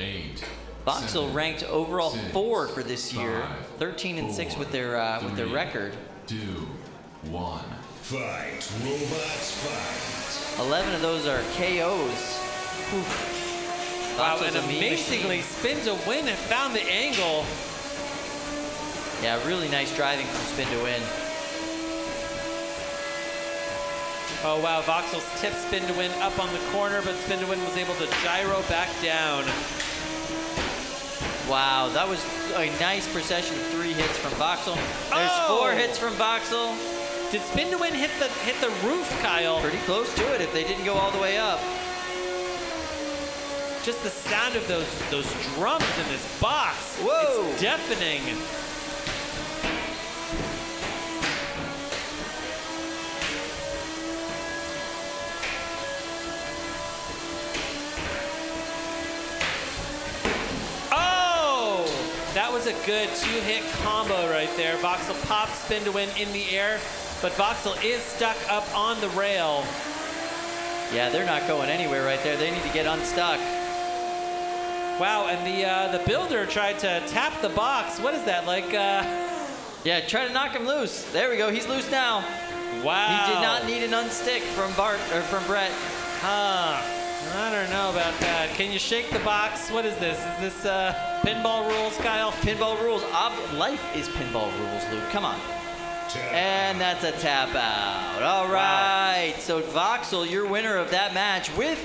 eight, Voxel seven, ranked overall six, four for this year, 13 and six with their uh, with their record. Two, one. Fight, robots, fight. 11 of those are KOs. Wow, Voxel's and amazingly machine. spin to win and found the angle. Yeah, really nice driving from spin to win. Oh wow, Voxel's tip spin to win up on the corner, but spin to win was able to gyro back down. Wow, that was a nice procession of three hits from Voxel. There's Oh! four hits from Voxel. Did spin to win hit the hit the roof, Kyle? Pretty close to it if they didn't go all the way up. Just the sound of those those drums in this box. Whoa. It's deafening. Was a good two-hit combo right there. Voxel pops spin to win in the air, but Voxel is stuck up on the rail. Yeah, they're not going anywhere right there. They need to get unstuck. Wow, and the uh, the builder tried to tap the box. What is that like? Uh, Yeah, try to knock him loose. There we go. He's loose now. wow. He did not need an unstick from Bart or from Brett. Huh. I don't know about that. Can you shake the box? What is this? Is this uh, pinball rules, Kyle? Pinball rules. Ob- life is pinball rules, Luke. Come on. Tap. And that's a tap out. All right. Wow. So Voxel, you're winner of that match with